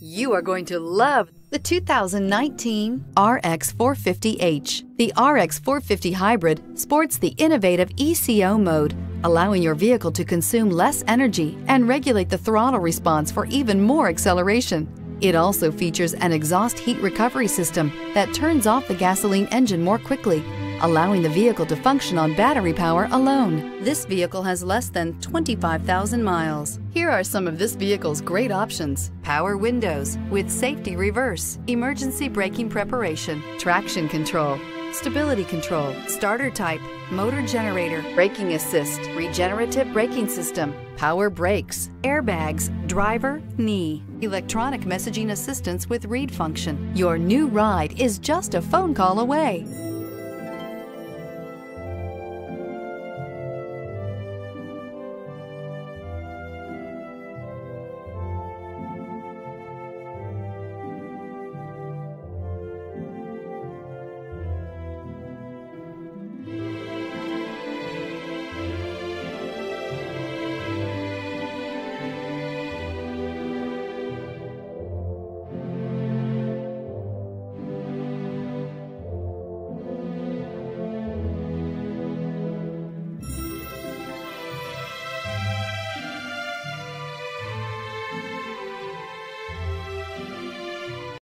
You are going to love the 2019 RX 450h. The RX 450 Hybrid sports the innovative ECO mode, allowing your vehicle to consume less energy and regulate the throttle response for even more acceleration. It also features an exhaust heat recovery system that turns off the gasoline engine more quickly, allowing the vehicle to function on battery power alone. This vehicle has less than 25,000 miles. Here are some of this vehicle's great options. Power windows with safety reverse, emergency braking preparation, traction control, stability control, starter type, motor generator, braking assist, regenerative braking system, power brakes, airbags, driver, knee, electronic messaging assistance with read function. Your new ride is just a phone call away.